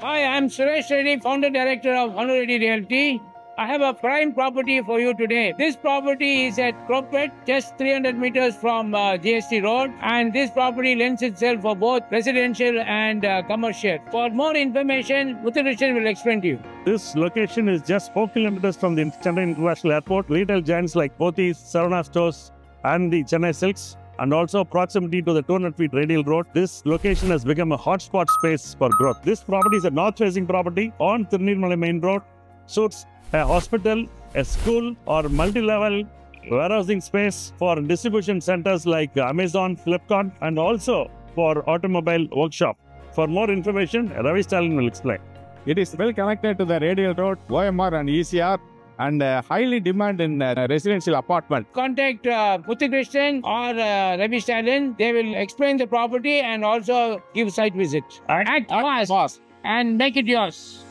Hi, I'm Suresh Reddy, founder director of Reddy Realty. I have a prime property for you today. This property is at Chromepet, just 300 meters from uh, GST Road, and this property lends itself for both residential and uh, commercial. For more information, Muthukrishnan will explain to you. This location is just 4 kilometers from the Chennai International Airport. Retail giants like Pothys, Saravana Stores, and the Chennai Silks, and also proximity to the 200 feet radial road. This location has become a hotspot space for growth. This property is a north-facing property on Thiruneermalai Main Road. Suits a hospital, a school, or multi-level warehousing space for distribution centers like Amazon, Flipkart, and also for automobile workshop. For more information, Ravi Stalin will explain. It is well connected to the radial road, OMR and ECR and uh, highly demand in uh, residential apartment. Contact uh, or uh, Ravi Stalin. They will explain the property and also give site visit. Act Fast. and make it yours.